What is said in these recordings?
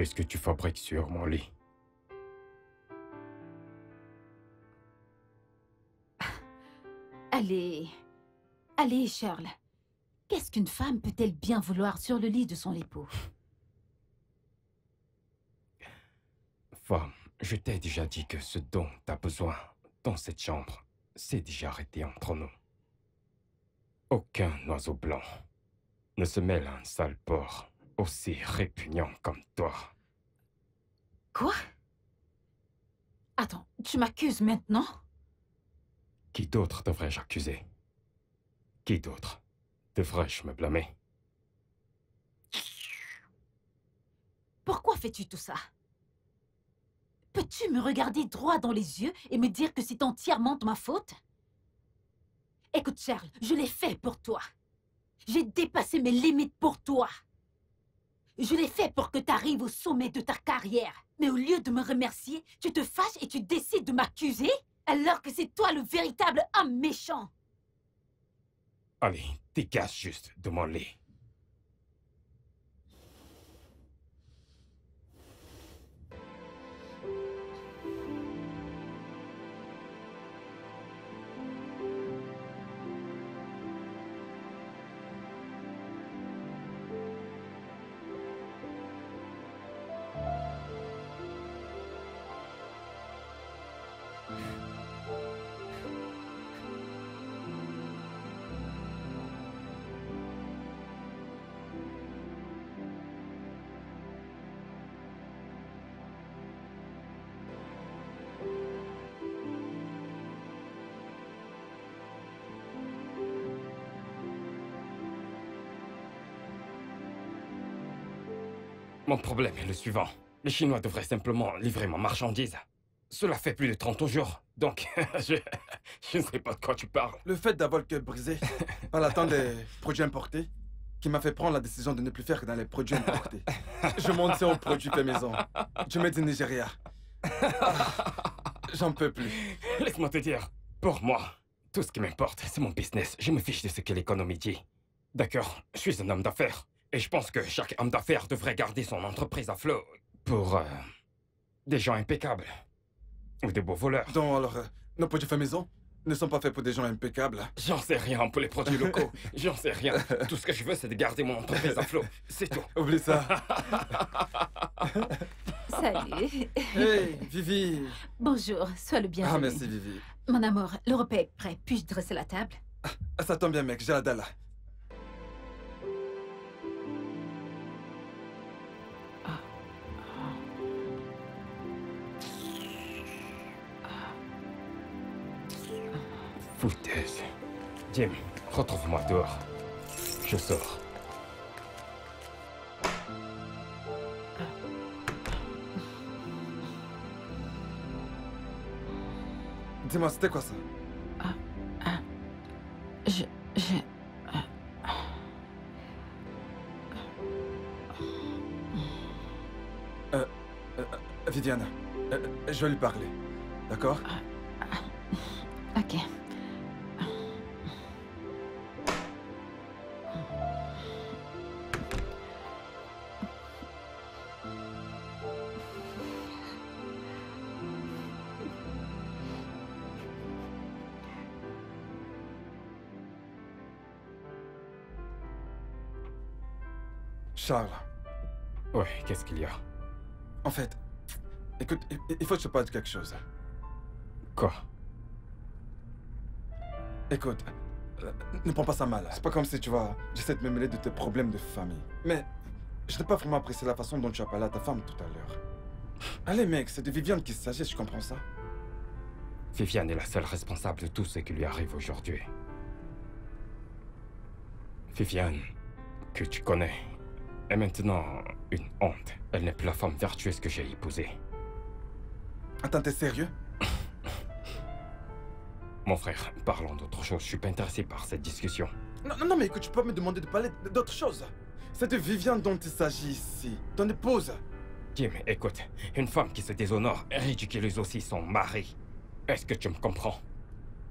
Qu'est-ce que tu fabriques sur mon lit? Allez. Allez, Charles. Qu'est-ce qu'une femme peut-elle bien vouloir sur le lit de son époux? Femme, je t'ai déjà dit que ce dont tu as besoin dans cette chambre, c'est déjà arrêté entre nous. Aucun oiseau blanc ne se mêle à un sale porc aussi répugnant comme toi. Quoi? Attends, tu m'accuses maintenant? Qui d'autre devrais-je accuser? Qui d'autre devrais-je me blâmer? Pourquoi fais-tu tout ça? Peux-tu me regarder droit dans les yeux et me dire que c'est entièrement de ma faute? Écoute, Charles, je l'ai fait pour toi. J'ai dépassé mes limites pour toi. Je l'ai fait pour que tu arrives au sommet de ta carrière. Mais au lieu de me remercier, tu te fâches et tu décides de m'accuser? Alors que c'est toi le véritable homme méchant. Allez, dégage juste de mon problème est le suivant. Les Chinois devraient simplement livrer ma marchandise. Cela fait plus de 30 jours, donc je, je ne sais pas de quoi tu parles. Le fait d'avoir le cœur brisé par l'attente des produits importés qui m'a fait prendre la décision de ne plus faire que dans les produits importés. Je monte aux produits fait maison. Je mets du Nigeria. Ah, J'en peux plus. Laisse-moi te dire, pour moi, tout ce qui m'importe, c'est mon business. Je me fiche de ce que l'économie dit. D'accord, je suis un homme d'affaires. Et je pense que chaque homme d'affaires devrait garder son entreprise à flot pour euh, des gens impeccables. Ou des beaux voleurs. Donc alors, euh, nos produits faits maison ne sont pas faits pour des gens impeccables. J'en sais rien pour les produits locaux. J'en sais rien. Tout ce que je veux, c'est de garder mon entreprise à flot. C'est tout. Oublie ça. Salut. Hey, Vivi. Bonjour, sois le bienvenu. Ah, merci, Vivi. Mon amour, le repas est prêt. Puis-je dresser la table? Ah, Ça tombe bien, mec, j'ai la dalle. Foutaise. Jim, retrouve-moi dehors. Je sors. Dis-moi, c'était quoi ça? Je... Je... euh, euh, Viviane, euh, je vais lui parler. D'accord? Ok. Charles, Ouais, qu'est-ce qu'il y a? En fait, écoute, il- faut que je te parle de quelque chose. Quoi? Écoute, euh, ne prends pas ça mal. C'est pas comme si, tu vois, j'essaie de me mêler de tes problèmes de famille. Mais je n'ai pas vraiment apprécié la façon dont tu as parlé à ta femme tout à l'heure. Allez, mec, c'est de Viviane qu'il s'agit, je comprends ça. Viviane est la seule responsable de tout ce qui lui arrive aujourd'hui. Viviane, que tu connais, est maintenant une honte. Elle n'est plus la femme vertueuse que j'ai épousée. Attends, t'es sérieux? Mon frère, parlons d'autre chose. Je suis pas intéressé par cette discussion. non, non, non, mais écoute, tu peux pas me demander de parler d'autre chose. C'est de Viviane dont il s'agit ici. Ton épouse. Jim, écoute, une femme qui se déshonore ridiculise aussi son mari. Est-ce que tu me comprends?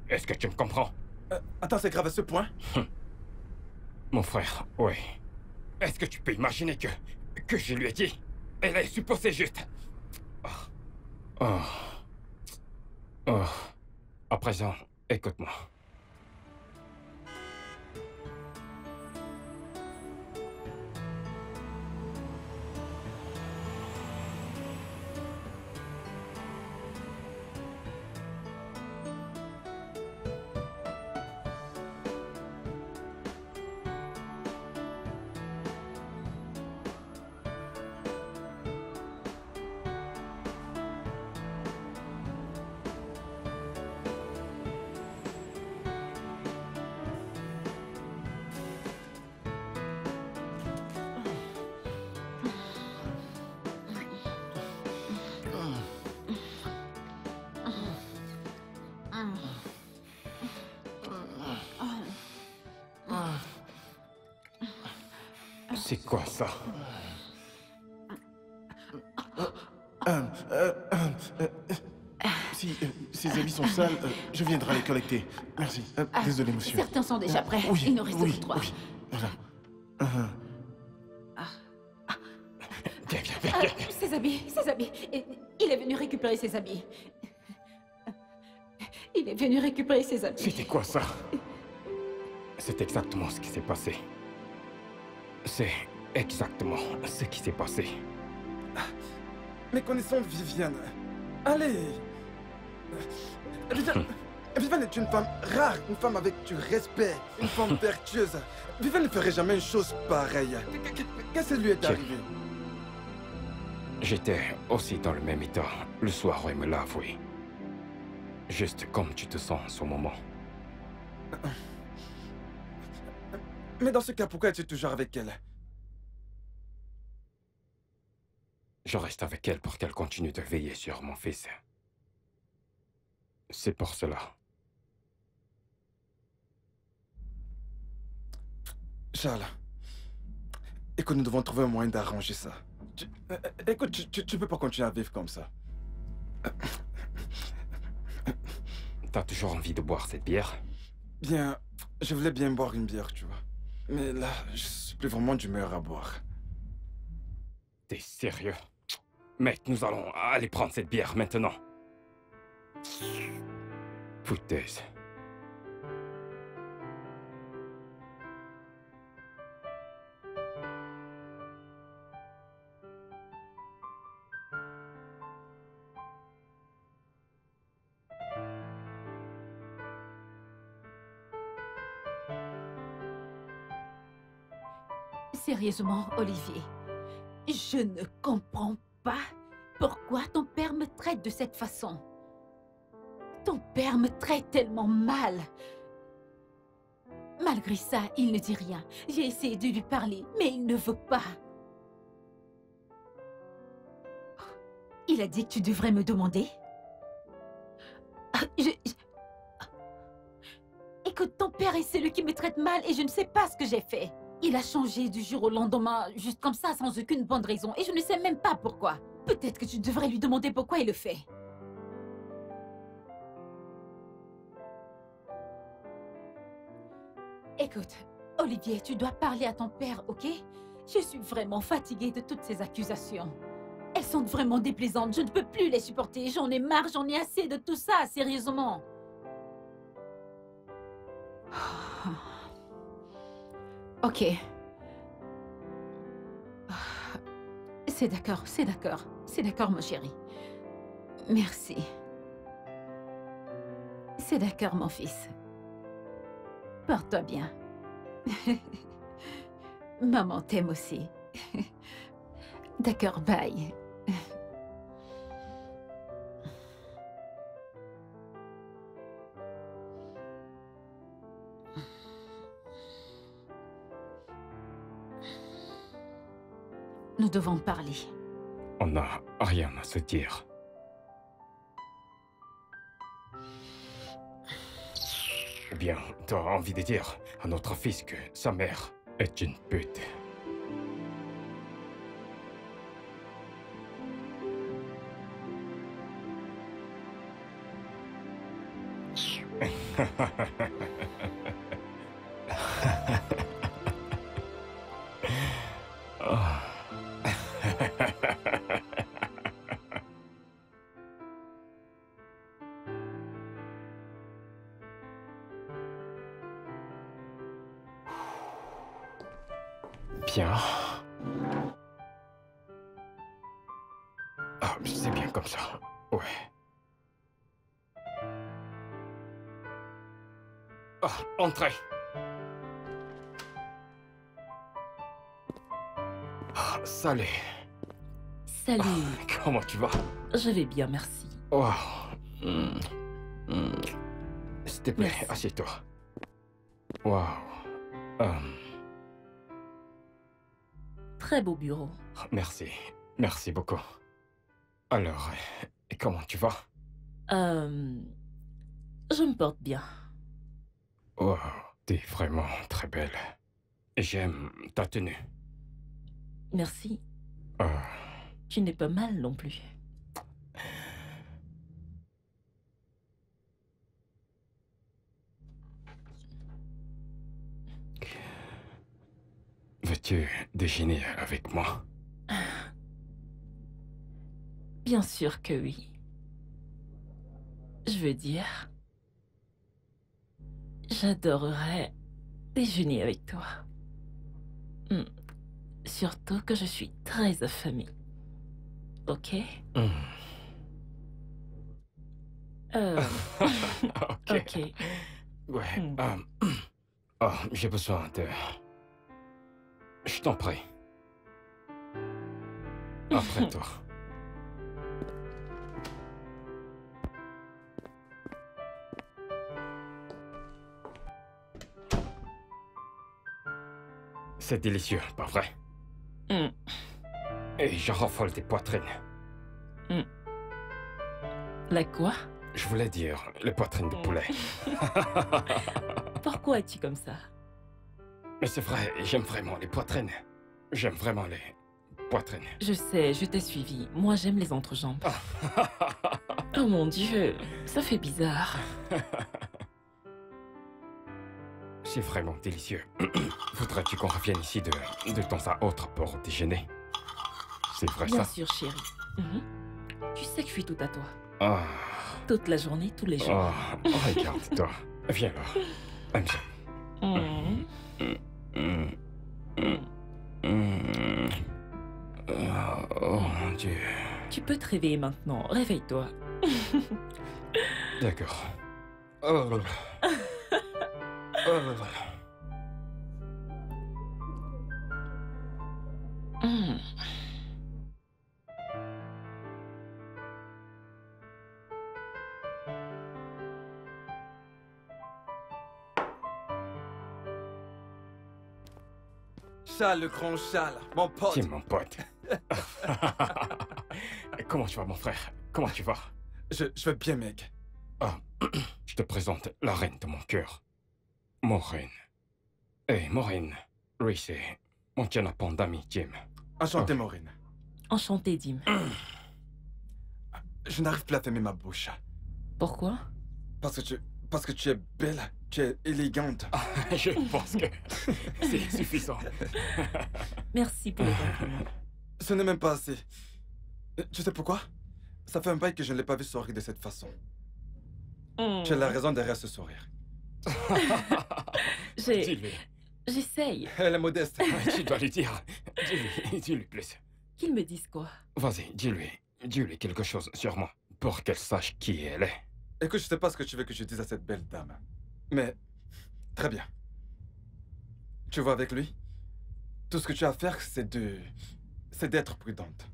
Est-ce que tu me comprends? Euh, attends, c'est grave à ce point? Mon frère, oui. Est-ce que tu peux imaginer que... que je lui ai dit? Elle est supposée juste. Oh. Oh. Oh. À présent, écoute-moi. C'est quoi ça? Euh, euh, euh, si euh, ces habits sont sales, euh, je viendrai les collecter. Merci. Euh, Ah, désolé, monsieur. Certains sont déjà prêts. Oui, Il nous reste oui, que trois. oui. Voilà. Euh, Viens, viens, viens, Ah, viens. viens. ses habits, ses habits. Et- Il est venu récupérer ses habits. Il est venu récupérer ses habits. C'était quoi ça? C'est exactement ce qui s'est passé. C'est exactement ce qui s'est passé. Mais connaissons Viviane. Allez Viviane, Viviane est une femme rare, une femme avec du respect, une femme vertueuse. Viviane ne ferait jamais une chose pareille. Qu'est-ce qui lui est arrivé? J'étais aussi dans le même état le soir où elle me l'a avoué. Juste comme tu te sens en ce moment. Mais dans ce cas, pourquoi es-tu toujours avec elle? Je reste avec elle pour qu'elle continue de veiller sur mon fils. C'est pour cela. Charles, écoute, nous devons trouver un moyen d'arranger ça. Tu- euh, écoute, tu, tu, tu peux pas continuer à vivre comme ça. T'as toujours envie de boire cette bière? Bien, je voulais bien boire une bière, tu vois. Mais là, je suis plus vraiment d'humeur à boire. T'es sérieux? Mec, nous allons aller prendre cette bière maintenant. Foutaise. Sérieusement, Olivier, je ne comprends pas pourquoi ton père me traite de cette façon. Ton père me traite tellement mal. Malgré ça, il ne dit rien. J'ai essayé de lui parler, mais il ne veut pas. Il a dit que tu devrais me demander. Je- Écoute, ton père est celui qui me traite mal et je ne sais pas ce que j'ai fait. Il a changé du jour au lendemain, juste comme ça, sans aucune bonne raison, et je ne sais même pas pourquoi. Peut-être que tu devrais lui demander pourquoi il le fait. Écoute, Olivier, tu dois parler à ton père, ok? Je suis vraiment fatiguée de toutes ces accusations. Elles sont vraiment déplaisantes, je ne peux plus les supporter, j'en ai marre, j'en ai assez de tout ça, sérieusement. Ok. C'est d'accord, c'est d'accord, c'est d'accord, mon chéri. Merci. C'est d'accord, mon fils. Porte-toi bien. Maman t'aime aussi. D'accord, bye. Nous devons parler. On n'a rien à se dire. Ou bien, t'as envie de dire à notre fils que sa mère est une pute. bien. Ah, oh, c'est bien comme ça. Ouais. Ah, entrez. Ah, oh salut. Salut, Comment tu vas? Je vais bien, merci. Wow. Hmm. Hmm. S'il te plaît, assieds-toi. Wow. Hum, Très beau bureau. merci. Merci beaucoup. Alors, euh, comment tu vas? Euh, je me porte bien. Wow, t'es vraiment très belle. J'aime ta tenue. Merci. Ah, Tu n'es pas mal non plus. Veux-tu déjeuner avec moi? Bien sûr que oui. Je veux dire, j'adorerais déjeuner avec toi. Hmm. Surtout que je suis très affamée. Ok Hmm, Euh, Ok. ok. Ouais. Hmm. hum, Oh, j'ai besoin de... Je t'en prie. Après toi. C'est délicieux, pas vrai? Hmm. Et je raffole des poitrines. La quoi? Je voulais dire les poitrines de poulet. Pourquoi es-tu comme ça? Mais c'est vrai, j'aime vraiment les poitrines. J'aime vraiment les poitrines. Je sais, je t'ai suivi. Moi, j'aime les entrejambes. Oh mon dieu, ça fait bizarre. C'est vraiment délicieux. Voudrais-tu qu'on revienne ici de, de temps à autre pour déjeuner? C'est vrai Bien ça sûr, chérie. Mhm. Tu sais que je suis tout à toi. Ah, Toute la journée, tous les jours. ah, regarde-toi. Viens. Aime ça. Mhm. Mm, mm, mm. Oh mon Dieu. Tu peux te réveiller maintenant. Réveille-toi. D'accord. Oh là là. Oh là là. Mhm. Charles, le grand Charles, mon pote. Tiens, mon pote. Comment tu vas, mon frère? Comment tu vas? Je, je vais bien, mec. Ah, je te présente la reine de mon cœur. Maureen. Hé, Maureen. Lui, c'est mon canapon d'ami Jim. Enchanté, Oh. Maureen. Enchanté, Dim. Je n'arrive plus à fermer ma bouche. Pourquoi? Parce que tu, parce que tu es belle, tu es élégante. je pense que c'est suffisant. Merci pour le compliment. Ce n'est même pas assez. Tu sais pourquoi? Ça fait un bail que je ne l'ai pas vu sourire de cette façon. Mhm. Tu as la raison derrière ce sourire. J'ai- Dis-lui. J'essaye. Elle est modeste. Tu dois lui dire. Dis-lui, dis-lui plus. Qu'ils me disent quoi? Vas-y, dis-lui. Dis-lui quelque chose sur moi pour qu'elle sache qui elle est. Écoute, je sais pas ce que tu veux que je dise à cette belle dame. Mais, très bien. Tu vois avec lui Tout ce que tu as à faire, c'est de... C'est d'être prudente.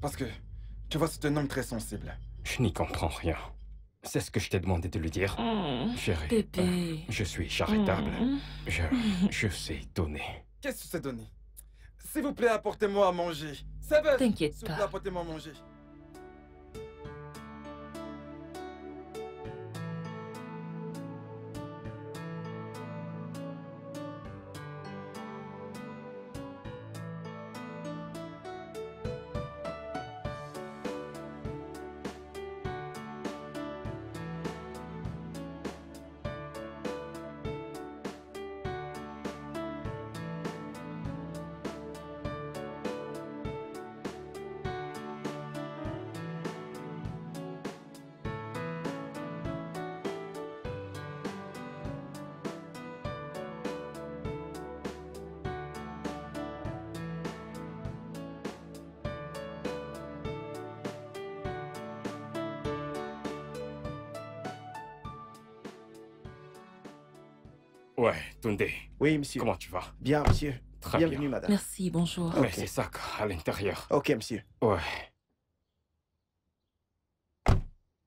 Parce que, tu vois, c'est un homme très sensible. Je n'y comprends rien. C'est ce que je t'ai demandé de lui dire. Mhm. Chérie, Bébé. je suis charitable. Mhm. Je, je sais donner. Qu'est-ce que tu t'es donné S'il vous plaît, apportez-moi à manger. Seven T'inquiète S'il vous plaît, pas. apportez-moi à manger. Oui, monsieur. comment tu vas? Bien, monsieur. Très Bienvenue, bien. madame. Merci, bonjour. Mais Ok. c'est ça, quoi, à l'intérieur. Ok, monsieur. Ouais.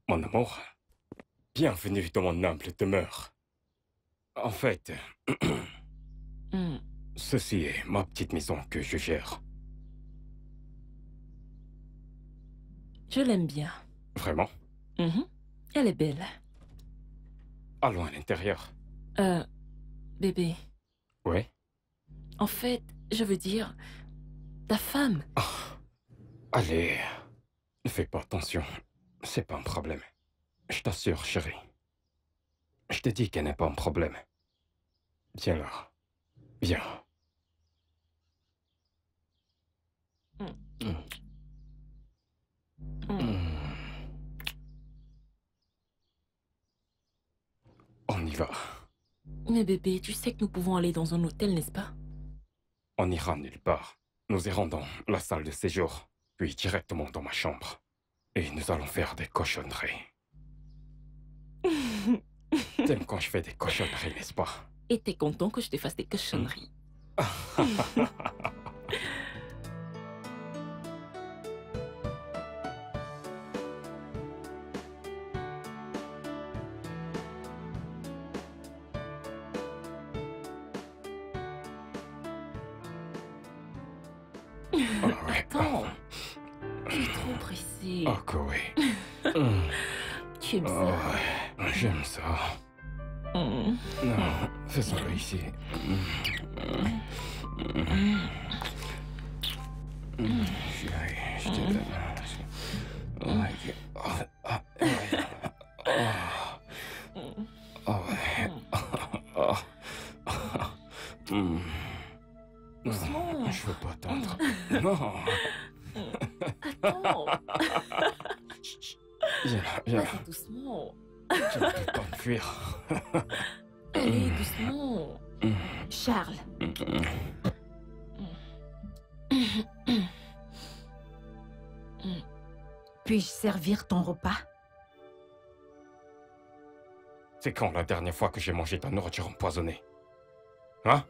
Mon amour, bienvenue dans mon humble demeure. En fait, Hmm. ceci est ma petite maison que je gère. Je l'aime bien. Vraiment? Mhm. Elle est belle. Allons à l'intérieur. Euh, bébé, Ouais en fait, je veux dire, ta femme. Allez, ne fais pas attention. C'est pas un problème. Je t'assure, chérie. Je te dis qu'elle n'est pas un problème. Viens là. Viens. Mm. Mm. Hmm. On y va. Mais bébé, tu sais que nous pouvons aller dans un hôtel, n'est-ce pas? On ira nulle part. Nous irons dans la salle de séjour, puis directement dans ma chambre. Et nous allons faire des cochonneries. T'aimes quand je fais des cochonneries, n'est-ce pas? Et t'es content que je te fasse des cochonneries J'aime ça. Hmm. Non, faisons-le C'est quand la dernière fois que j'ai mangé la nourriture empoisonnée Hein?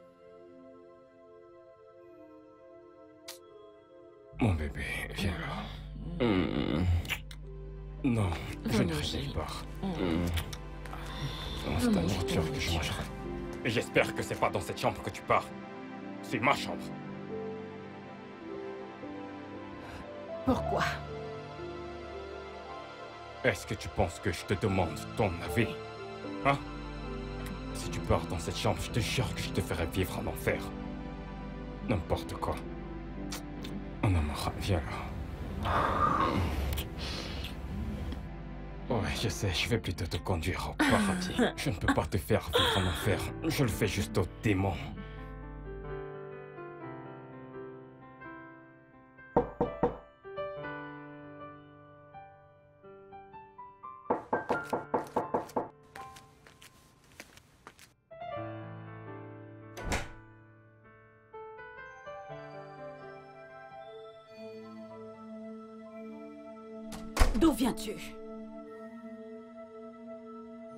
Mon bébé, viens là. Mm. Non, je ne réveille pas. Hmm. Mm. Non, c'est Venez, nourriture que je mangerai. Et j'espère que c'est pas dans cette chambre que tu pars. C'est ma chambre. Pourquoi? Est-ce que tu penses que je te demande ton avis? Hein Si tu pars dans cette chambre, je te jure que je te ferai vivre en enfer. N'importe quoi. On amour, viens là. Ouais, je sais, je vais plutôt te conduire au paradis. Je ne peux pas te faire vivre en enfer. Je le fais juste aux démons.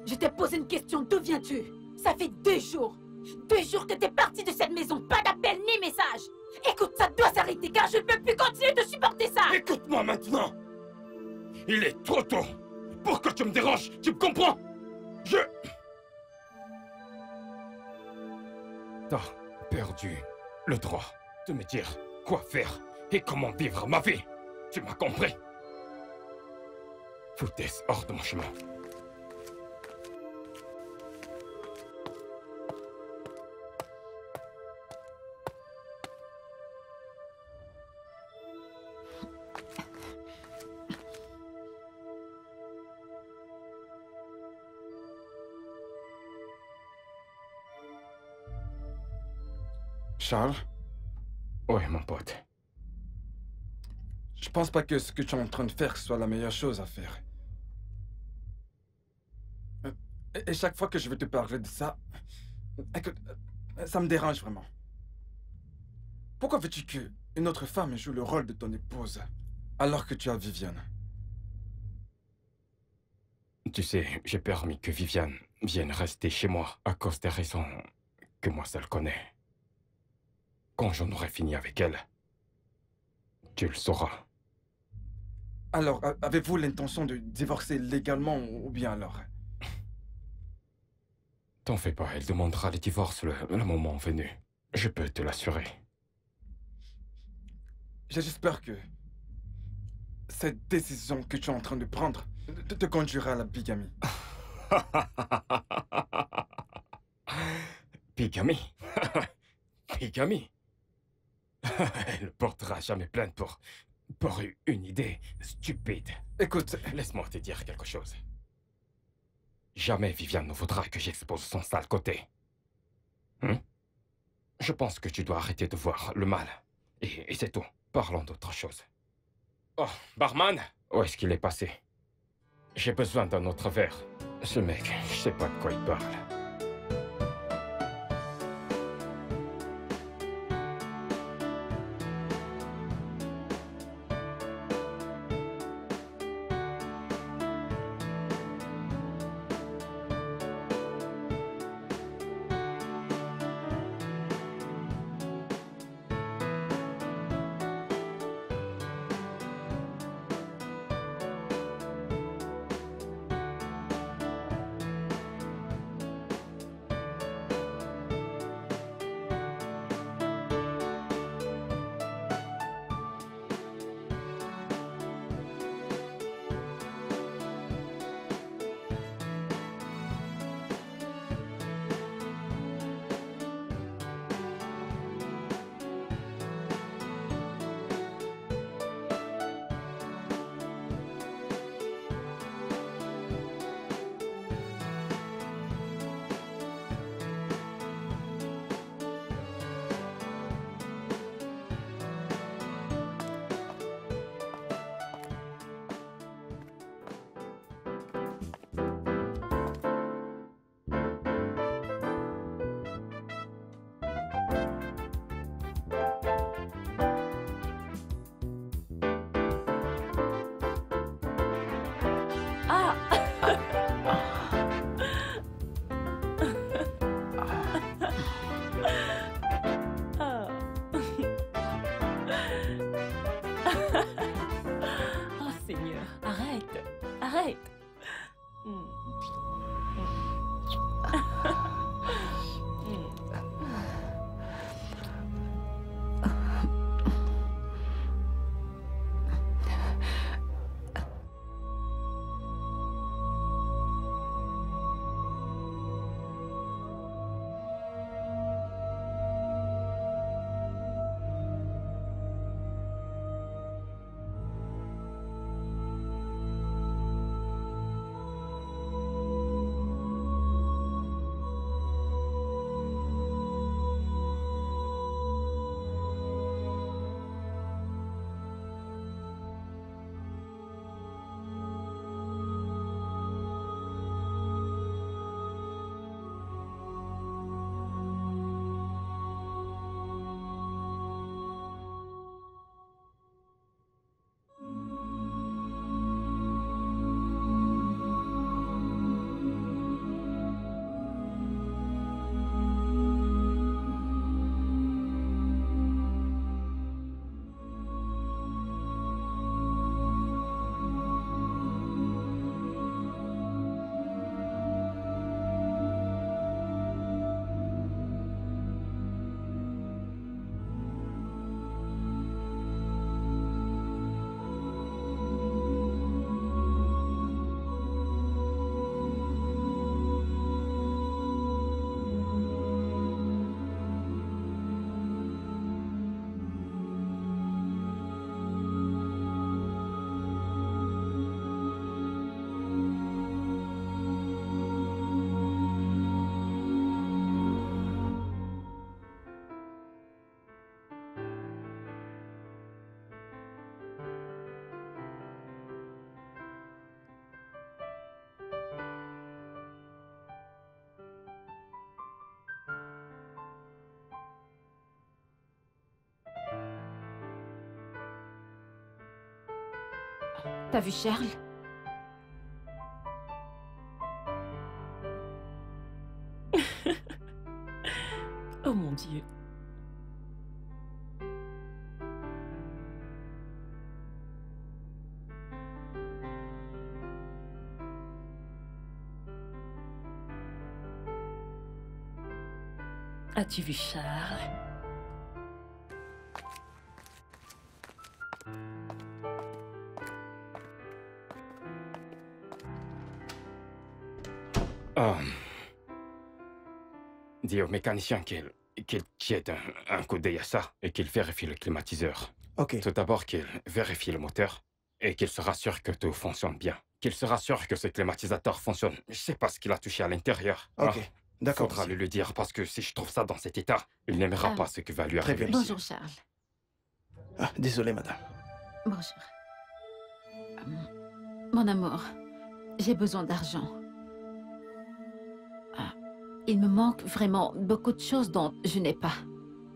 Je t'ai posé une question, d'où viens-tu? Ça fait deux jours Deux jours que t'es parti de cette maison, pas d'appel ni message. Écoute, ça doit s'arrêter car je ne peux plus continuer de supporter ça. Écoute-moi maintenant. Il est trop tôt. Pour que tu me déranges, tu me comprends? Je... T'as perdu. Le droit de me dire quoi faire et comment vivre ma vie. Tu m'as compris Foutesse hors de mon chemin. Charles, Ouais, mon pote. Je pense pas que ce que tu es en train de faire soit la meilleure chose à faire. Euh, Et chaque fois que je vais te parler de ça, écoute, euh, ça me dérange vraiment. Pourquoi veux-tu que une autre femme joue le rôle de ton épouse alors que tu as Viviane? Tu sais, j'ai permis que Viviane viennent rester chez moi à cause des raisons que moi seul connais. Quand j'en aurai fini avec elle, tu le sauras. Alors, avez-vous l'intention de divorcer légalement ou bien alors? T'en fais pas, elle demandera le divorce le, le moment venu. Je peux te l'assurer. J'espère que cette décision que tu es en train de prendre te, te conduira à la bigamie. Bigamie? Bigamie? Elle ne portera jamais plainte pour... pour une idée stupide. Écoute, Laisse-moi te dire quelque chose. Jamais Viviane ne voudra que j'expose son sale côté. Hein Je pense que tu dois arrêter de voir le mal. Et, et c'est tout. Parlons d'autre chose. Oh, barman Où est-ce qu'il est passé? J'ai besoin d'un autre verre. Ce mec, je sais pas de quoi il parle. T'as vu Charles? Oh mon Dieu. As-tu vu Charles? Dis au mécanicien qu'il qu'il jette un, un coup d'œil à ça et qu'il vérifie le climatiseur. Ok. Tout d'abord qu'il vérifie le moteur et qu'il se rassure que tout fonctionne bien. Qu'il se rassure que ce climatisateur fonctionne. Je sais pas ce qu'il a touché à l'intérieur. Ok. Ah, D'accord. Faudra monsieur. le lui dire parce que si je trouve ça dans cet état, il n'aimera Ah. pas ce qui va lui Très arriver. bien. Bonjour, Charles. Ah, désolé, madame. Bonjour. Euh, Mon amour, j'ai besoin d'argent. Il me manque vraiment beaucoup de choses dont je n'ai pas.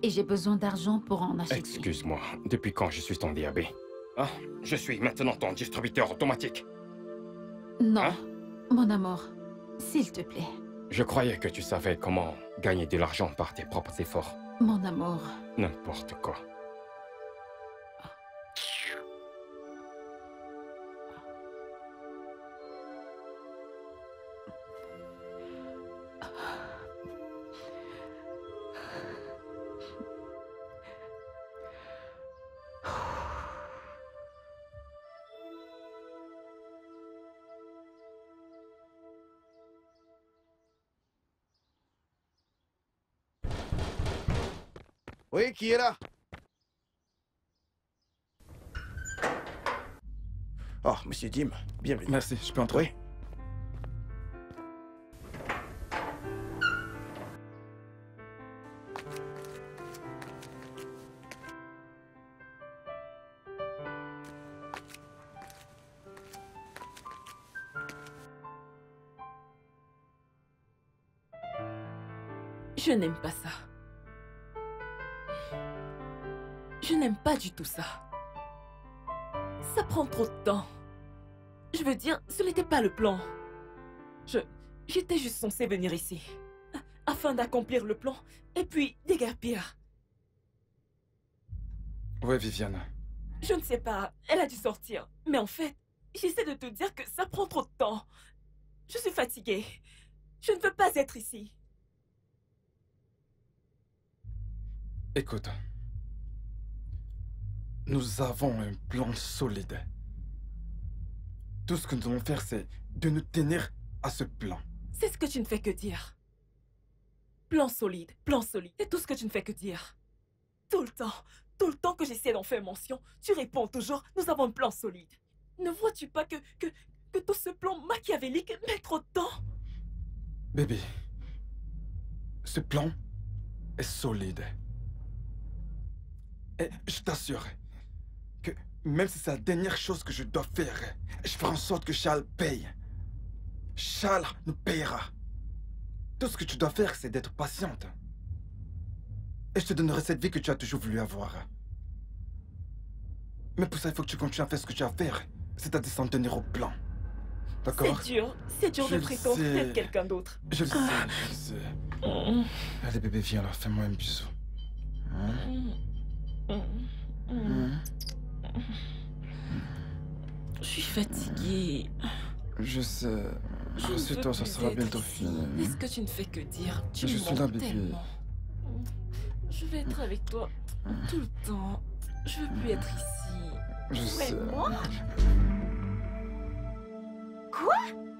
Et j'ai besoin d'argent pour en acheter. Excuse-moi, depuis quand je suis ton DAB Ah, je suis maintenant ton distributeur automatique. Non, Hein? mon amour, s'il te plaît. Je croyais que tu savais comment gagner de l'argent par tes propres efforts. Mon amour, N'importe quoi. Oui, qui est là? Oh, monsieur Jim, bienvenue. Merci, je peux entrer Oui. Je n'aime pas ça. Je n'aime pas du tout ça. Ça prend trop de temps. Je veux dire, ce n'était pas le plan. Je... J'étais juste censé venir ici. Afin d'accomplir le plan et puis déguerpir. Ouais, Viviane. Je ne sais pas, elle a dû sortir. Mais en fait, j'essaie de te dire que ça prend trop de temps. Je suis fatiguée. Je ne veux pas être ici. Écoute. Nous avons un plan solide. Tout ce que nous devons faire, c'est de nous tenir à ce plan. C'est ce que tu ne fais que dire. Plan solide, plan solide, c'est tout ce que tu ne fais que dire. Tout le temps, tout le temps que j'essaie d'en faire mention, tu réponds toujours, nous avons un plan solide. Ne vois-tu pas que, que, que tout ce plan machiavélique met trop de temps? Bébé, ce plan est solide. Et je t'assure même si c'est la dernière chose que je dois faire, je ferai en sorte que Charles paye. Charles nous payera. Tout ce que tu dois faire, c'est d'être patiente. Et je te donnerai cette vie que tu as toujours voulu avoir. Mais pour ça, il faut que tu continues à faire ce que tu as à faire. C'est-à-dire s'en tenir au plan. D'accord? C'est dur, c'est dur Je de être quelqu'un d'autre. Je le sais, je le sais. Allez bébé, viens là, fais-moi un bisou. Hein? Mm, mm, mm. Hein? Je suis fatiguée. Je sais. Je Je ne sais, veux toi, ça sera bientôt fini. Est-ce que tu ne fais que dire Tu Je me suis là, bébé. Je vais être avec toi tout le temps. Je veux plus être ici. Je sais. Mais moi Il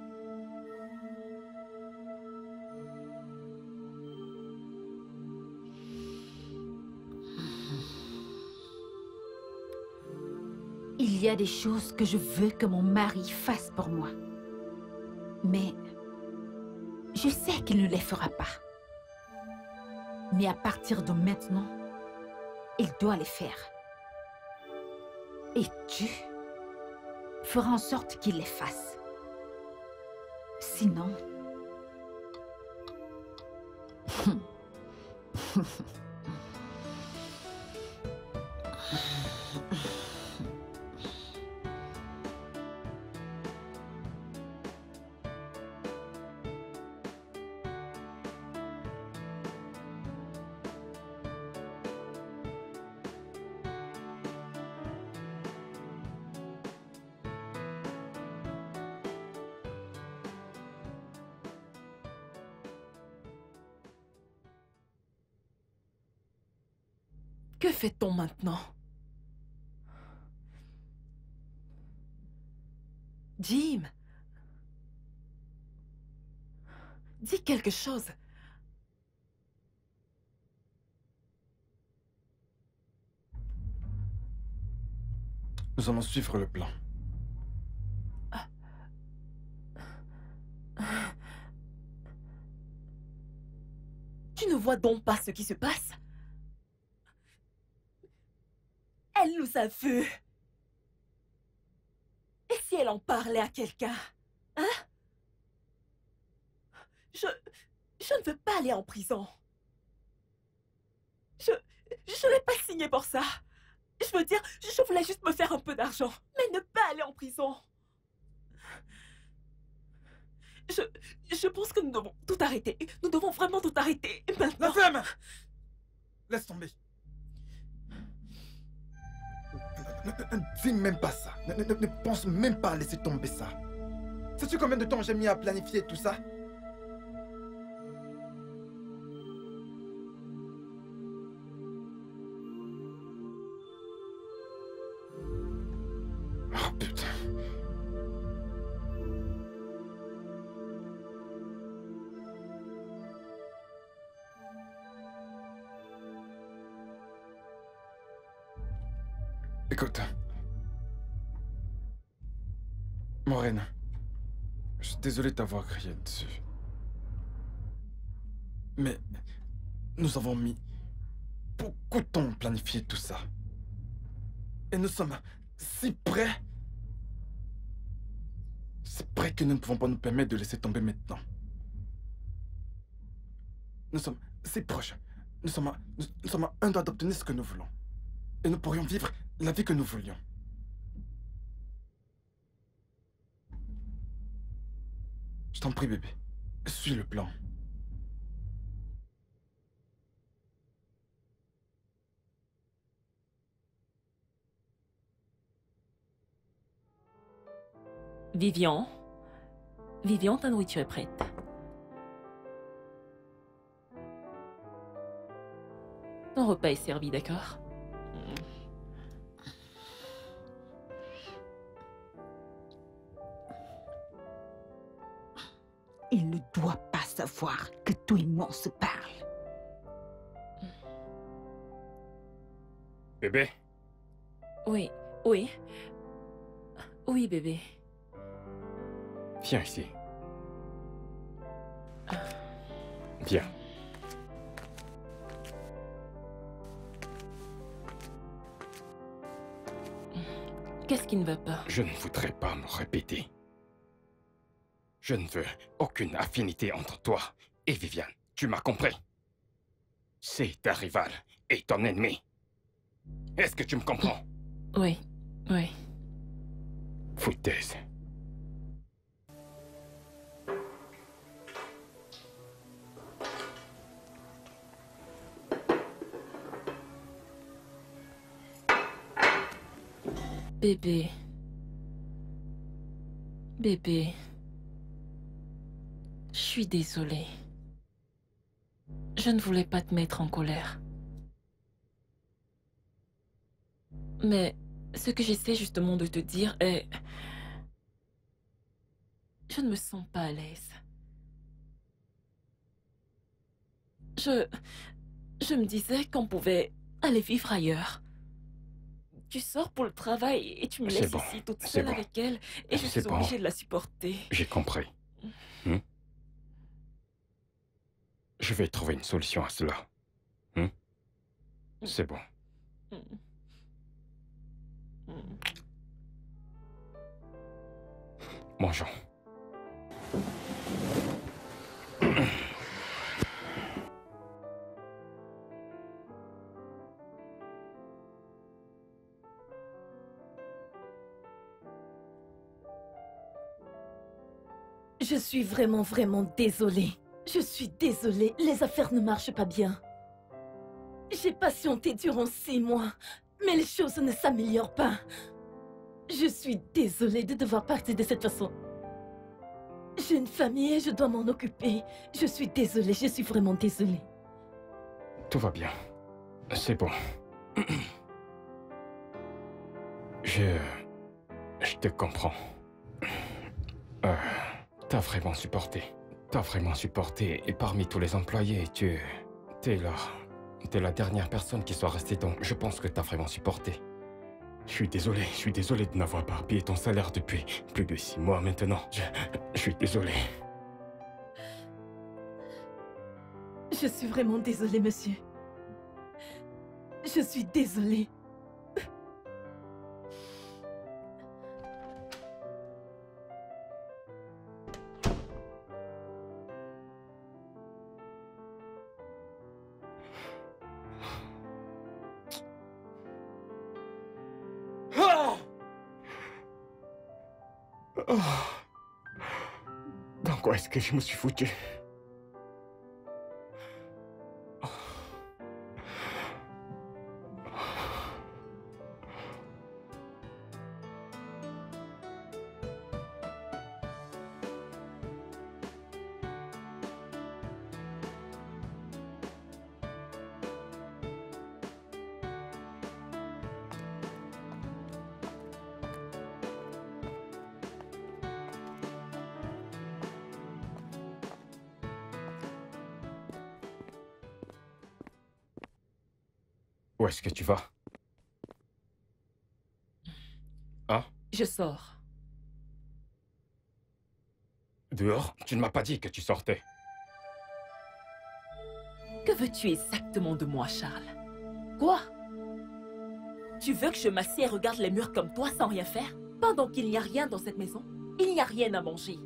y a des choses que je veux que mon mari fasse pour moi. Mais je sais qu'il ne les fera pas. Mais à partir de maintenant, il doit les faire. Et tu feras en sorte qu'il les fasse. Sinon... Maintenant Jim Dis quelque chose. Nous allons suivre le plan. Tu ne vois donc pas ce qui se passe? Nous a vus. Et si elle en parlait à quelqu'un Hein? Je... Je ne veux pas aller en prison. Je... Je n'ai pas signé pour ça. Je veux dire, je voulais juste me faire un peu d'argent, mais ne pas aller en prison. Je, je pense que nous devons tout arrêter. Nous devons vraiment tout arrêter. Maintenant. La femme Laisse tomber. Ne, dis même pas ça. Ne, ne- ne pense même pas à laisser tomber ça. Sais-tu combien de temps j'ai mis à planifier tout ça? Désolé de t'avoir crié dessus. Mais nous avons mis beaucoup de temps à planifier tout ça. Et nous sommes si près. Si près que nous ne pouvons pas nous permettre de laisser tomber maintenant. Nous sommes si proches. Nous sommes nous sommes à un doigt d'obtenir ce que nous voulons. Et nous pourrions vivre la vie que nous voulions. T'en prie, bébé. Suis le plan. Vivian. Vivian, ta nourriture est prête. Ton repas est servi, d'accord? Il ne doit pas savoir que toi et moi on se parle. Bébé, Oui, oui. Oui, bébé. viens ici. Viens. Qu'est-ce qui ne va pas? Je ne voudrais pas me répéter. Je ne veux aucune affinité entre toi et Viviane. Tu m'as compris C'est ta rivale et ton ennemi. Est-ce que tu me comprends? Oui, oui. Foutaise. Bébé. Bébé. Je suis désolée. Je ne voulais pas te mettre en colère. Mais ce que j'essaie justement de te dire est... Je ne me sens pas à l'aise. Je... Je me disais qu'on pouvait aller vivre ailleurs. Tu sors pour le travail et tu me laisses bon, ici toute seule bon. avec elle et je C'est suis bon. obligée de la supporter. J'ai compris. Hmm? Je vais trouver une solution à cela. Hmm? C'est bon. Mm. Mm. Mangeons. Je suis vraiment, vraiment désolée. Je suis désolée, les affaires ne marchent pas bien. J'ai patienté durant six mois, mais les choses ne s'améliorent pas. Je suis désolée de devoir partir de cette façon. J'ai une famille et je dois m'en occuper. Je suis désolée, je suis vraiment désolée. Tout va bien. C'est bon. Je... Je te comprends. Euh, T'as vraiment supporté. T'as vraiment supporté. Et parmi tous les employés, tu... T'es là. T'es la dernière personne qui soit restée, donc je pense que t'as vraiment supporté. Je suis désolé, je suis désolé de n'avoir pas payé ton salaire depuis plus de six mois maintenant. Je, je suis désolé. Je suis vraiment désolée, monsieur. Je suis désolée. Que je me suis foutu pas dit que tu sortais. Que veux-tu exactement de moi, Charles? Quoi? Tu veux que je m'assieds et regarde les murs comme toi sans rien faire Pendant qu'il n'y a rien dans cette maison? Il n'y a rien à manger.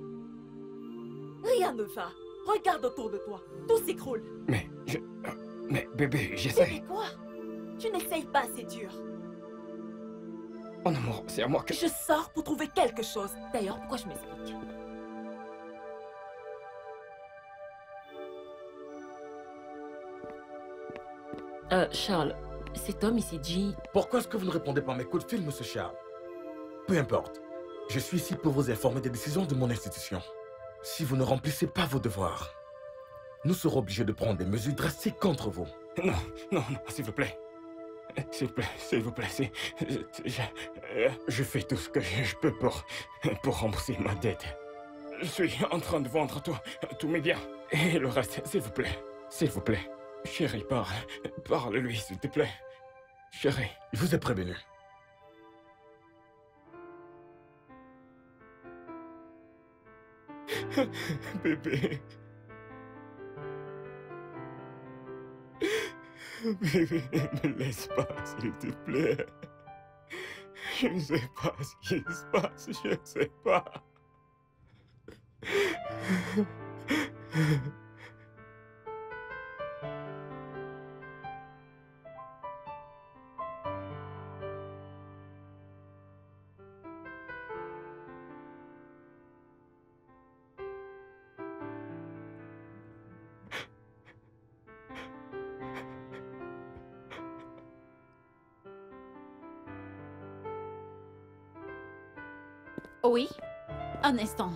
Rien ne va. Regarde autour de toi. Tout s'écroule. Mais je... euh, Mais bébé, j'essaie. Bébé quoi? Tu n'essayes pas, c'est dur. Mon amour, c'est à moi que... Je sors pour trouver quelque chose. D'ailleurs, pourquoi je m'explique? Euh, Charles, cet homme ici, G, Pourquoi est-ce que vous ne répondez pas à mes coups de fil, monsieur Charles Peu importe. Je suis ici pour vous informer des décisions de mon institution. Si vous ne remplissez pas vos devoirs, nous serons obligés de prendre des mesures drastiques contre vous. Non, non, non, s'il vous plaît. S'il vous plaît, s'il vous plaît, c'est... Je, euh, je fais tout ce que je, je peux pour... pour rembourser ma dette. Je suis en train de vendre tout, tous mes biens. Et le reste, s'il vous plaît. S'il vous plaît. Chérie, parle. Parle-lui, s'il te plaît. Chérie. Je vous ai prévenu. Bébé. Bébé, ne me laisse pas, s'il te plaît. Je ne sais pas ce qui se passe, je ne sais pas. Un instant.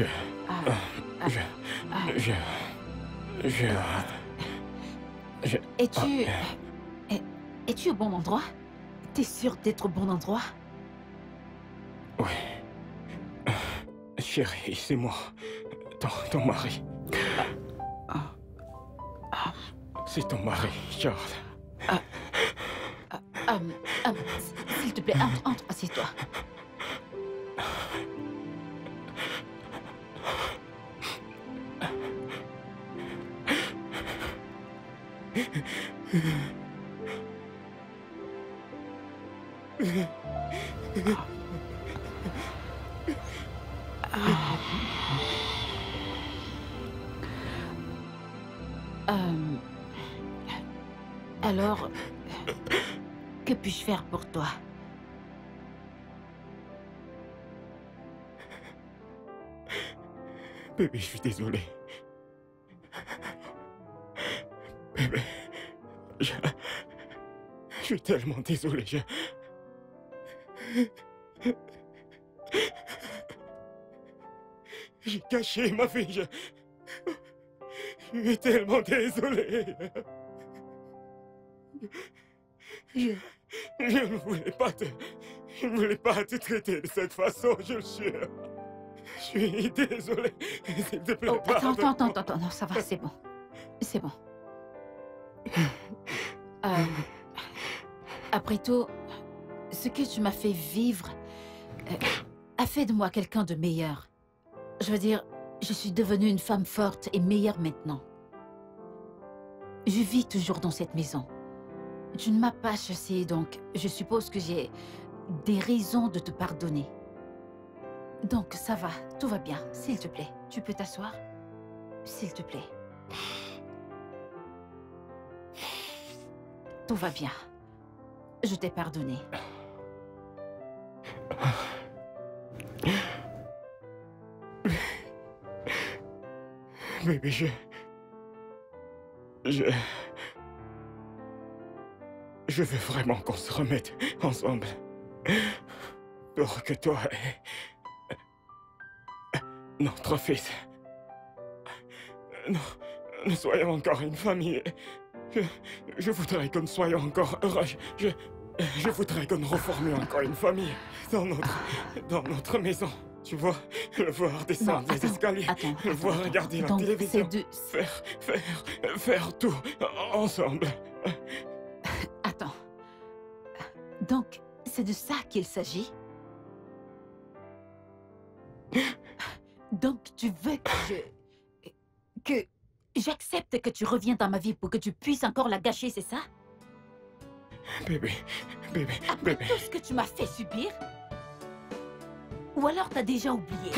Je... Ah, Je... Je... Je... Je... Es-tu... Ah, es- Es-tu au bon endroit? T'es sûr d'être au bon endroit? Oui. Chérie, c'est moi. Ton, ton mari. C'est ton mari, Charles. Hum, hum, S'il te plaît, entre, entre assieds-toi. Euh, Alors, que puis-je faire pour toi? Bébé, je suis désolé. Suis tellement désolé, je... J'ai caché ma fille, je... Je suis tellement désolé. Je... Je ne voulais pas te... Je ne voulais pas te traiter de cette façon, je le jure. Je suis désolé. S'il te plaît, Oh, attends, attends, attends, attends, non, ça va, c'est bon. C'est bon. Euh, après tout, ce que tu m'as fait vivre euh, a fait de moi quelqu'un de meilleur. Je veux dire, je suis devenue une femme forte et meilleure maintenant. Je vis toujours dans cette maison. Tu ne m'as pas chassée, donc je suppose que j'ai des raisons de te pardonner. Donc ça va, tout va bien, s'il te plaît. Tu peux t'asseoir S'il te plaît. Tout va bien. Je t'ai pardonné. Bébé, je... Je... Je veux vraiment qu'on se remette ensemble. Pour que toi et... Notre fils... Nous, nous soyons encore une famille. Je, je voudrais que nous soyons encore heureux. Je, je voudrais que nous reformions encore une famille dans notre, dans notre maison. Tu vois, le voir descendre les attends, escaliers, attends, le voir attends, regarder la télévision. de... Faire, faire, faire tout ensemble. Attends. Donc, c'est de ça qu'il s'agit? Donc, tu veux que je... que j'accepte que tu reviens dans ma vie pour que tu puisses encore la gâcher, c'est ça? Bébé, bébé, Après bébé. tout ce que tu m'as fait subir? Ou alors t'as déjà oublié?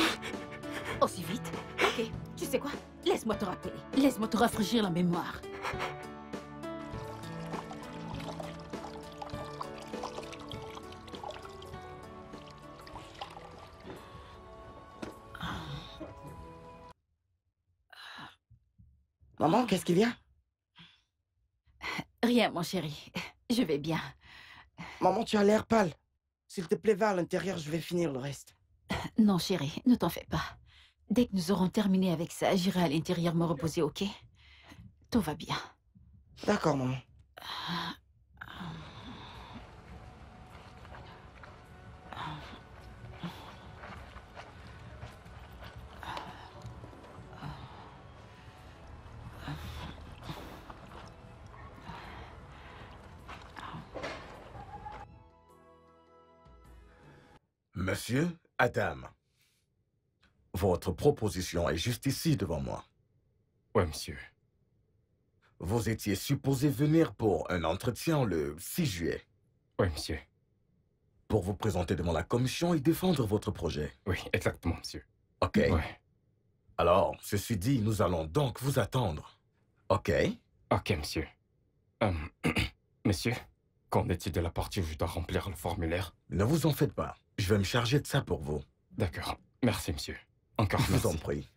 Aussi vite Ok, tu sais quoi? Laisse-moi te rappeler. Laisse-moi te rafraîchir la mémoire. Maman, qu'est-ce qu'il y a? Rien, mon chéri. Je vais bien. Maman, tu as l'air pâle. S'il te plaît, va à l'intérieur, je vais finir le reste. Non, chéri, ne t'en fais pas. Dès que nous aurons terminé avec ça, j'irai à l'intérieur me reposer, ok? Tout va bien. D'accord, maman. Monsieur Adam, votre proposition est juste ici devant moi. Ouais, monsieur. Vous étiez supposé venir pour un entretien le 6 juillet, Ouais, monsieur. pour vous présenter devant la commission et défendre votre projet. Oui, exactement, monsieur. OK. Ouais. Alors, ceci dit, nous allons donc vous attendre. OK Ok, monsieur. Euh, monsieur, qu'en est-il de la partie où je dois remplir le formulaire? Ne vous en faites pas. Je vais me charger de ça pour vous. D'accord. Merci, monsieur. Encore Je vous en merci. prie.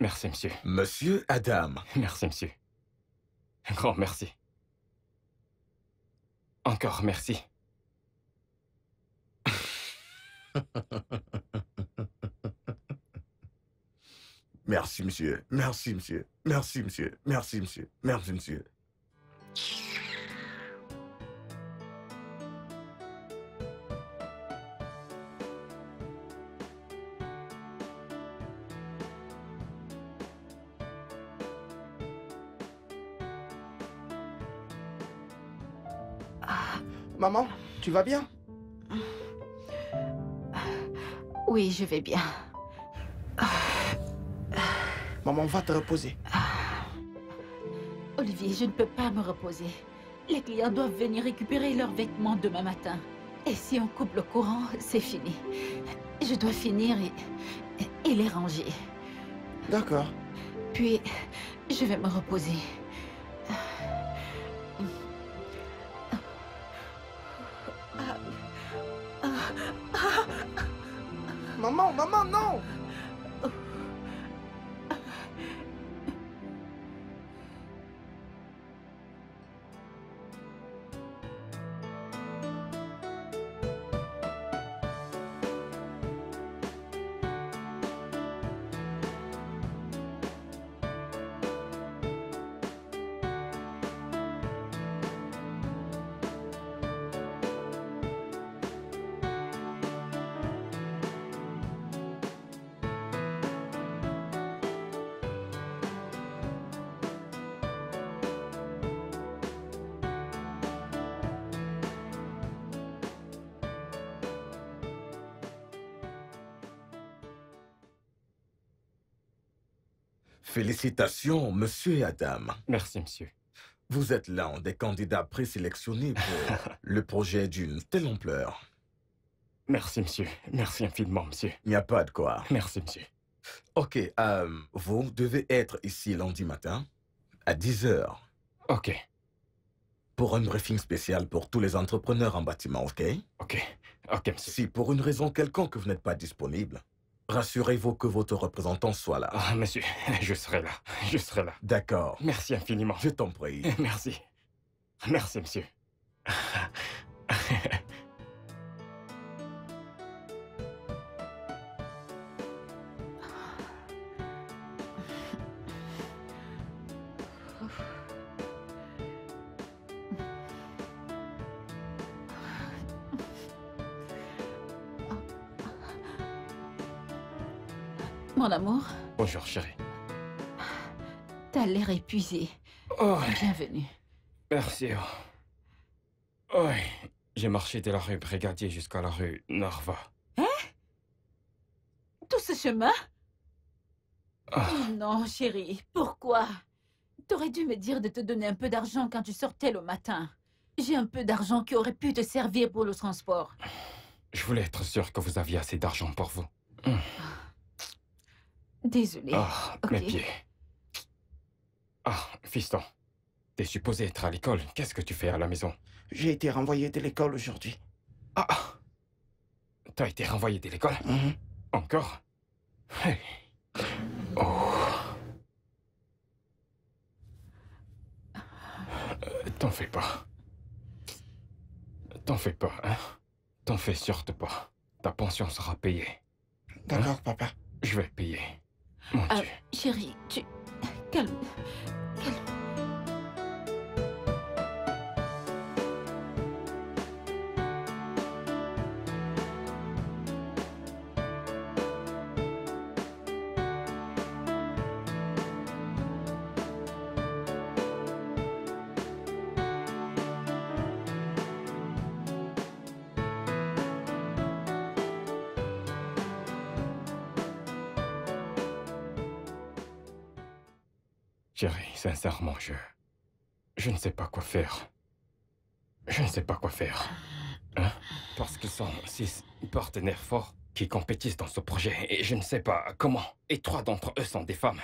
Merci, monsieur. Monsieur Adam, Merci, monsieur. Un grand merci. Encore merci. merci monsieur, merci monsieur, merci monsieur, merci monsieur, merci monsieur. Maman, tu vas bien? Oui, je vais bien. Maman, va te reposer. Olivier, je ne peux pas me reposer. Les clients doivent venir récupérer leurs vêtements demain matin. Et si on coupe le courant, c'est fini. Je dois finir et, et les ranger. D'accord. Puis, je vais me reposer. Maman, maman, Félicitations, monsieur et Adam. Merci, monsieur. Vous êtes l'un des candidats présélectionnés pour le projet d'une telle ampleur. Merci, monsieur. Merci infiniment, monsieur. Il n'y a pas de quoi. Merci, monsieur. Ok, euh, vous devez être ici lundi matin à 10 heures Ok, pour un briefing spécial pour tous les entrepreneurs en bâtiment, ok? Ok, ok, monsieur. Si pour une raison quelconque vous n'êtes pas disponible, rassurez-vous que votre représentant soit là. Ah, monsieur, je serai là. Je serai là. D'accord. Merci infiniment. Je t'en prie. Merci. Merci, monsieur. Épuisé. Oh, Bienvenue. merci. Oh. J'ai marché de la rue Brigadier jusqu'à la rue Narva. Tout ce chemin? Ah, Oh Non, chérie, pourquoi? T'aurais dû me dire de te donner un peu d'argent quand tu sortais le matin. J'ai un peu d'argent qui aurait pu te servir pour le transport. je voulais être sûr que vous aviez assez d'argent pour vous. Désolée. Ah, ok. mes pieds. Ah, fiston. T'es supposé être à l'école. Qu'est-ce que tu fais à la maison? J'ai été renvoyé de l'école aujourd'hui. Ah, ah. T'as été renvoyé de l'école? Mhm. Encore? Hey. Oh. Euh, T'en fais pas. T'en fais pas, hein? T'en fais surtout pas. Ta pension sera payée. D'accord, papa. Je vais payer. Mon Ah, Dieu. chérie, tu... Calme. Chérie, sincèrement, je... Je ne sais pas quoi faire. Je ne sais pas quoi faire. Hein Parce qu'ils sont six partenaires forts qui compétissent dans ce projet et je ne sais pas comment. Et trois d'entre eux sont des femmes.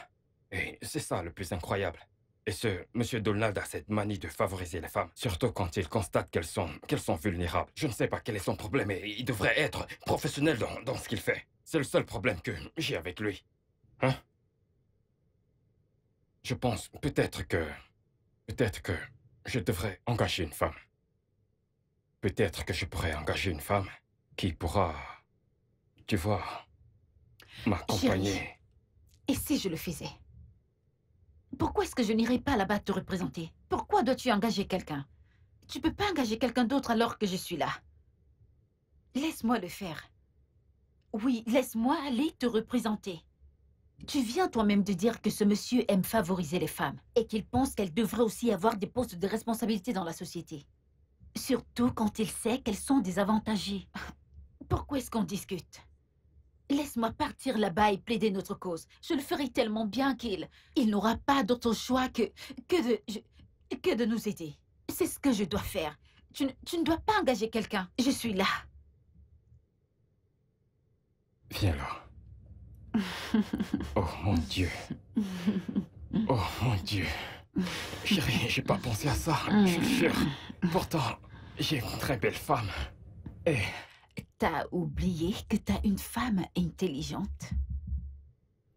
Et c'est ça le plus incroyable. Et ce Monsieur Donald a cette manie de favoriser les femmes, surtout quand il constate qu'elles sont, sont vulnérables. Je ne sais pas quel est son problème et il devrait être professionnel dans, dans ce qu'il fait. C'est le seul problème que j'ai avec lui. Hein Je pense peut-être que... Peut-être que je devrais engager une femme. Peut-être que je pourrais engager une femme qui pourra, tu vois, m'accompagner. Et si je le faisais? Pourquoi est-ce que je n'irais pas là-bas te représenter? Pourquoi dois-tu engager quelqu'un? Tu peux pas engager quelqu'un d'autre alors que je suis là. Laisse-moi le faire. Oui, laisse-moi aller te représenter. Tu viens toi-même de dire que ce monsieur aime favoriser les femmes et qu'il pense qu'elles devraient aussi avoir des postes de responsabilité dans la société. Surtout quand il sait qu'elles sont désavantagées. Pourquoi est-ce qu'on discute? Laisse-moi partir là-bas et plaider notre cause. Je le ferai tellement bien qu'il il n'aura pas d'autre choix que que de que de nous aider. C'est ce que je dois faire. Tu, ne- tu ne dois pas engager quelqu'un. Je suis là. Viens là. Oh mon Dieu. Oh mon Dieu. Chérie, j'ai pas pensé à ça, je te jure. Pourtant, j'ai une très belle femme. Et T'as oublié que t'as une femme intelligente?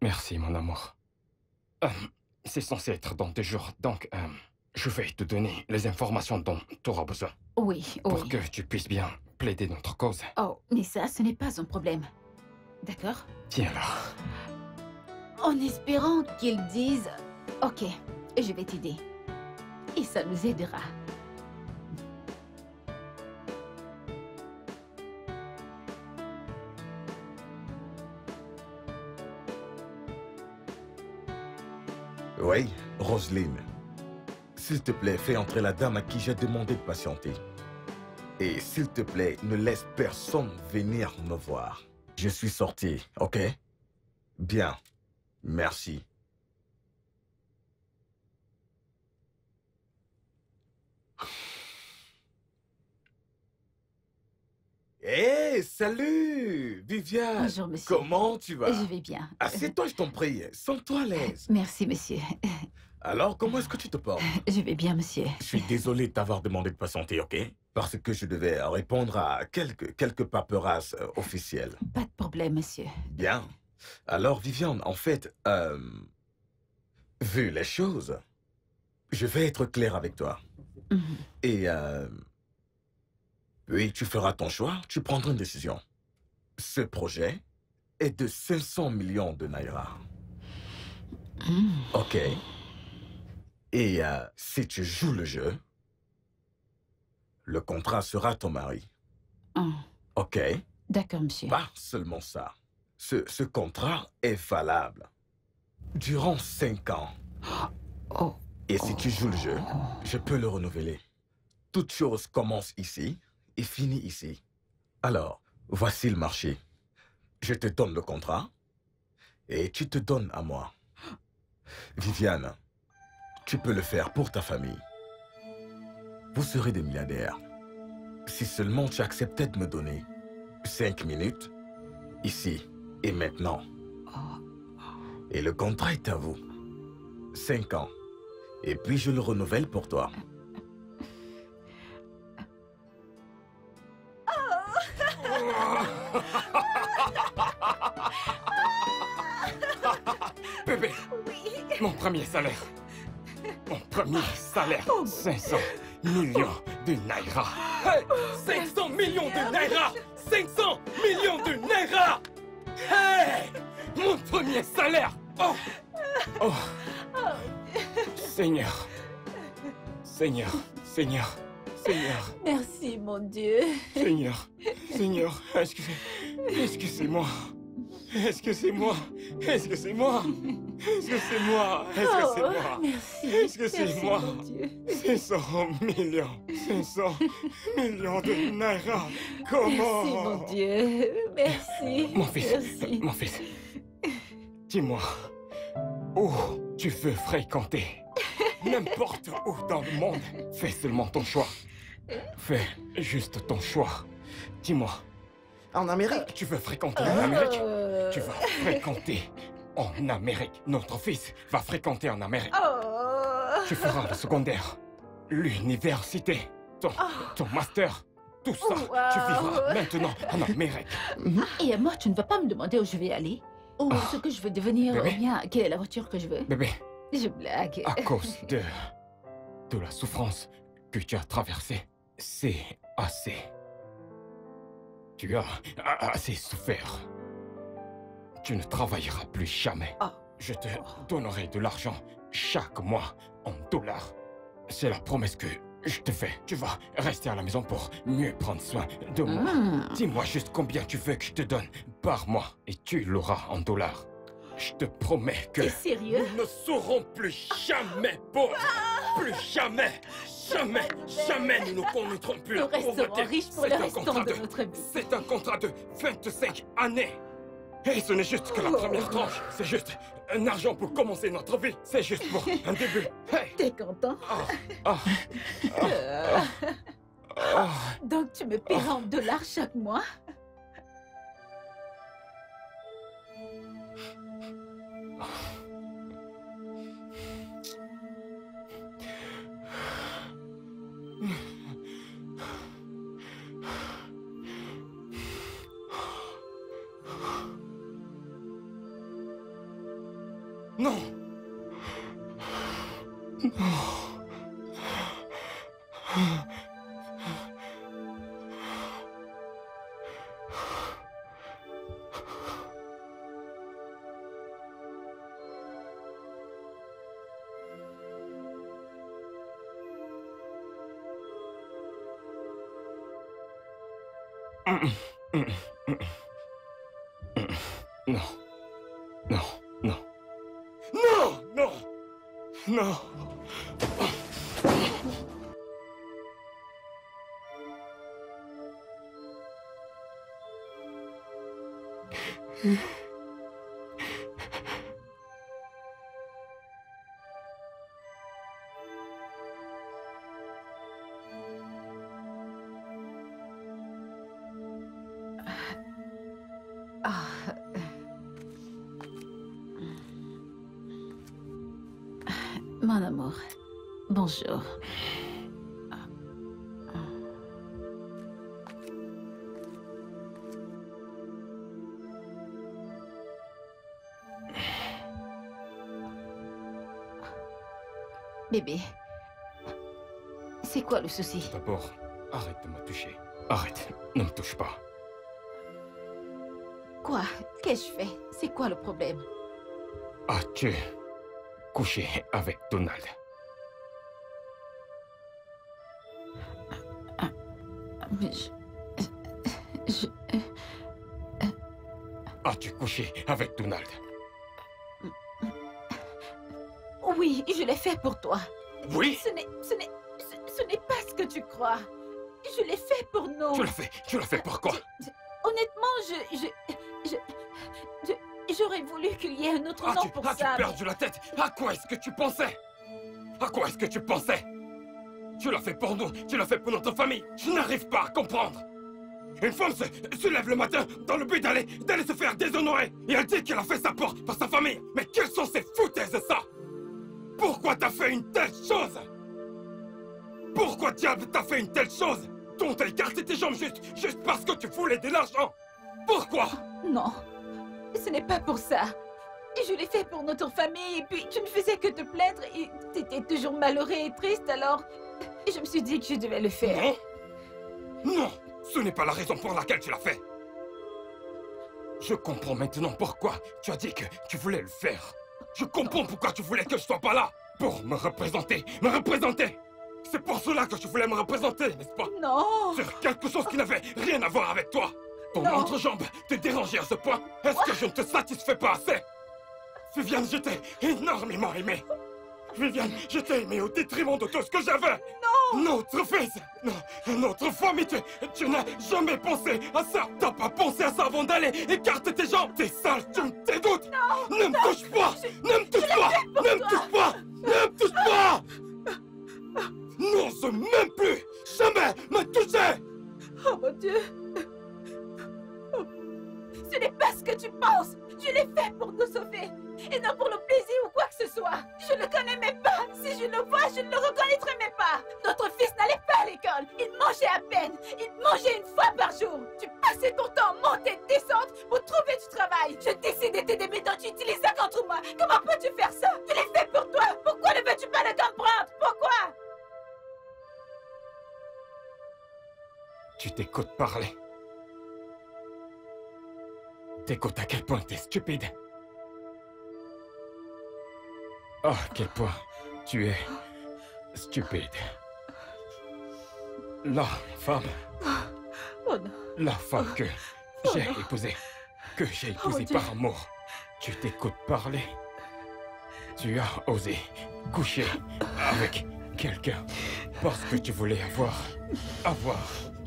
Merci, mon amour. Euh, c'est censé être dans deux jours, donc euh, je vais te donner les informations dont tu auras besoin Oui, pour oui. que tu puisses bien plaider notre cause. Oh, mais ça, ce n'est pas un problème. D'accord Tiens là. En espérant qu'ils disent Ok, je vais t'aider. Et ça nous aidera. Oui, Roselyne. S'il te plaît, fais entrer la dame à qui j'ai demandé de patienter. Et s'il te plaît, ne laisse personne venir me voir. Je suis sorti, ok? Bien. Merci. Hé, salut Viviane Bonjour, monsieur. Comment tu vas? Je vais bien. Assieds-toi, je t'en prie. Sens-toi à l'aise. Merci, monsieur. Alors, comment est-ce que tu te portes? Je vais bien, monsieur. Je suis désolé de t'avoir demandé de patienter, ok? Parce que je devais répondre à quelques, quelques paperasses euh, officielles. Pas de problème, monsieur. Bien. Alors, Viviane, en fait, euh, vu les choses, je vais être clair avec toi. Mhm. Et, euh, oui, tu feras ton choix, tu prendras une décision. Ce projet est de 500 millions de naira. Mhm. Ok. Et euh, si tu joues le jeu, le contrat sera ton mari. Mhm. Ok. D'accord, monsieur. Pas seulement ça. Ce, ce contrat est valable durant cinq ans. Oh. Et si tu joues le jeu, je peux le renouveler. Toute chose commence ici et finit ici. Alors, voici le marché. Je te donne le contrat et tu te donnes à moi. Viviane, tu peux le faire pour ta famille. Vous serez des milliardaires. Si seulement tu acceptais de me donner cinq minutes, ici et maintenant. Et le contrat est à vous. Cinq ans. Et puis je le renouvelle pour toi. Bébé Mon premier salaire Mon premier salaire 500 millions de naira. Hey 500 millions de naira 500 millions de naira. Hey Mon premier salaire. Oh. Oh. Seigneur Seigneur Seigneur Seigneur. Merci, mon Dieu. Seigneur, Seigneur, excusez, excusez-moi. Excusez-moi, excusez-moi, excusez-moi, excusez-moi. Oh, merci. Excusez-moi. Merci, mon Dieu. 500 millions, 500 millions de naira. Comment? Merci, mon Dieu. Merci. Mon fils, Merci. mon fils, dis-moi, où tu veux fréquenter? N'importe où dans le monde, fais seulement ton choix. Fais juste ton choix. Dis-moi, En Amérique tu veux fréquenter en Amérique Euh, Tu vas fréquenter en Amérique. Notre fils va fréquenter en Amérique. Oh. Tu feras le secondaire, l'université, ton, ton master, tout ça. Oh, Tu vivras maintenant en Amérique. Et moi, tu ne vas pas me demander où je vais aller Ou Ah. ce que je veux devenir, Bébé. ou bien quelle est la voiture que je veux? Bébé, Je blague. à cause de, de la souffrance que tu as traversée, c'est assez. Tu as assez souffert. Tu ne travailleras plus jamais. Oh. Je te donnerai de l'argent chaque mois en dollars. C'est la promesse que je te fais. Tu vas rester à la maison pour mieux prendre soin de moi. Hmm. Dis-moi juste combien tu veux que je te donne par mois et tu l'auras en dollars. Je te promets que sérieux? nous ne serons plus jamais pauvres. Plus jamais. Jamais, jamais nous ne connaîtrons plus Nous la pauvreté. riches pour C'est le un restant contrat de notre vie. C'est un contrat de 25 années. Et ce n'est juste que la première tranche. C'est juste un argent pour commencer notre vie. C'est juste pour un début. Hey. T'es content? Ah, Euh, ah. Donc tu me paieras en dollars chaque mois? Bébé, c'est quoi le souci? D'abord, arrête de me toucher. Arrête, ne me touche pas. Quoi? Qu'est-ce que je fais C'est quoi le problème? As-tu couché avec Donald? Mais je... je- As-tu couché avec Donald? Oui, je l'ai fait pour toi. Oui? Ce n'est... Ce n'est... Ce, ce n'est pas ce que tu crois. Je l'ai fait pour nous. Tu l'as fait Tu l'as fait pourquoi Honnêtement, je... Je... Je... je- J'aurais voulu qu'il y ait un autre nom As-tu pour as-tu ça. mais- perdu la tête À quoi est-ce que tu pensais? À quoi est-ce que tu pensais? Tu l'as fait pour nous, tu l'as fait pour notre famille. Je n'arrive pas à comprendre. Une femme se, se lève le matin dans le but d'aller d'aller se faire déshonorer. Et elle dit qu'elle a fait ça pour, pour sa famille. Mais quelles sont ces foutaises ça? Pourquoi t'as fait une telle chose? Pourquoi diable t'as fait une telle chose? T'as écarté tes jambes juste, juste parce que tu voulais de l'argent Pourquoi? Non, ce n'est pas pour ça. Je l'ai fait pour notre famille et puis je ne faisais que te plaindre et t'étais toujours malheureux et triste alors je me suis dit que je devais le faire. Non Non Ce n'est pas la raison pour laquelle tu l'as fait Je comprends maintenant pourquoi tu as dit que tu voulais le faire. Je comprends pourquoi tu voulais que je sois pas là. Pour me représenter Me représenter. C'est pour cela que tu voulais me représenter, n'est-ce pas? Non. Sur quelque chose qui n'avait rien à voir avec toi. Ton Non. entrejambe te dérangeait à ce point. Est-ce que je ne te satisfais pas assez? Viviane, je t'ai énormément aimé Viviane, je t'ai aimé au détriment de tout ce que j'avais. Non. Notre fils. Non, notre famille, tu, tu n'as jamais pensé à ça. T'as pas pensé à ça avant d'aller Écarte tes jambes. T'es sale, tu me dégoûtes. Non Ne me touche pas. Ne me touche pas. Ne me touche pas. Ne me touche pas. N'ose même plus. Jamais me toucher. Oh mon Dieu. Ce n'est pas ce que tu penses. Je l'ai fait pour nous sauver. Et non pour le plaisir ou quoi que ce soit ne le reconnaîtrai même pas. Notre fils n'allait pas à l'école. Il mangeait à peine. Il mangeait une fois par jour. Tu passais ton temps montée descente pour trouver du travail. Je décide de t'aimer donc tu utilises ça contre moi. Comment peux-tu faire ça? Je l'ai fait pour toi. Pourquoi ne veux-tu pas le comprendre? Pourquoi? Tu t'écoutes parler. T'écoutes à quel point t'es stupide? Oh, à quel point tu es stupide. La femme, Oh non la femme que j'ai épousée, que j'ai épousée par amour. Tu t'écoutes parler. Tu as osé coucher avec quelqu'un parce que tu voulais avoir, avoir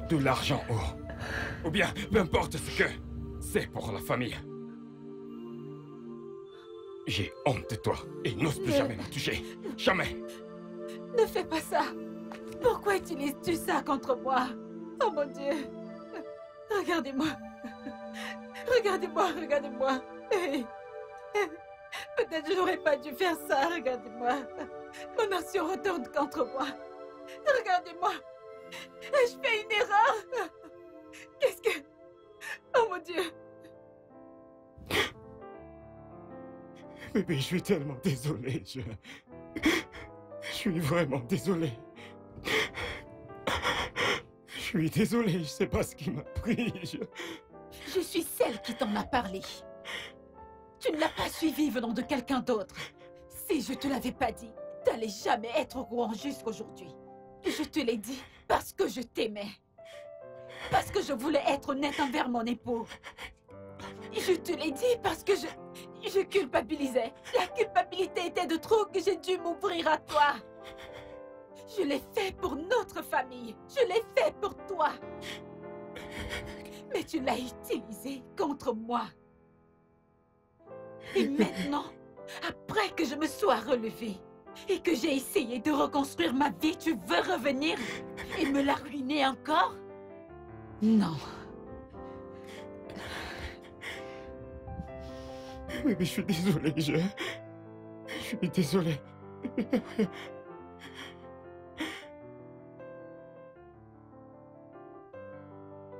de l'argent ou, ou bien peu importe ce que c'est pour la famille. J'ai honte de toi et n'ose plus Mais- jamais me toucher. Jamais. Ne fais pas ça. Pourquoi utilises-tu ça contre moi? Oh mon Dieu. Regardez-moi. Regardez-moi, regardez-moi. Peut-être je n'aurais pas dû faire ça, regardez-moi. Mon nation retourne contre moi. Regardez-moi. Ai-je fait une erreur? Qu'est-ce que... Oh mon Dieu. Bébé, je suis tellement désolé. Je... je suis vraiment désolé. Je suis désolé, je sais pas ce qui m'a pris. Je... Suis celle qui t'en a parlé. Tu ne l'as pas suivi venant de quelqu'un d'autre. Si je te l'avais pas dit, t'allais jamais être au courant jusqu'aujourd'hui. Je te l'ai dit parce que je t'aimais. Parce que je voulais être honnête envers mon époux. Je te l'ai dit parce que je... Je culpabilisais. La culpabilité était de trop que j'ai dû m'ouvrir à toi. Je l'ai fait pour notre famille. Je l'ai fait pour toi. Mais tu l'as utilisé contre moi. Et maintenant, après que je me sois relevée et que j'ai essayé de reconstruire ma vie, tu veux revenir et me la ruiner encore? Non. Mais je suis désolé, je... Je suis désolé.